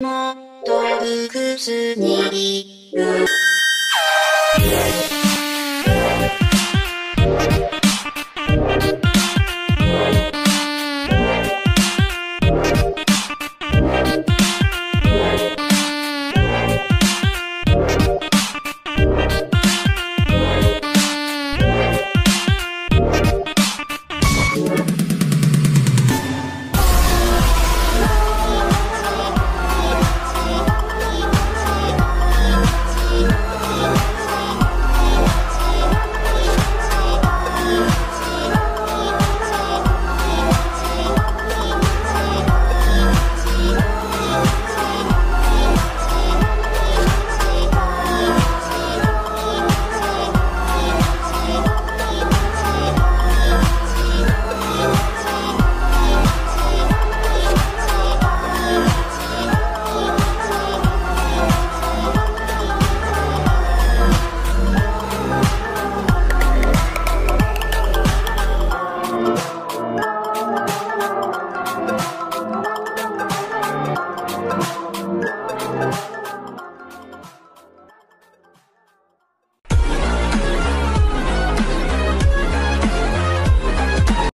もっといくつに